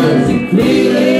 was a great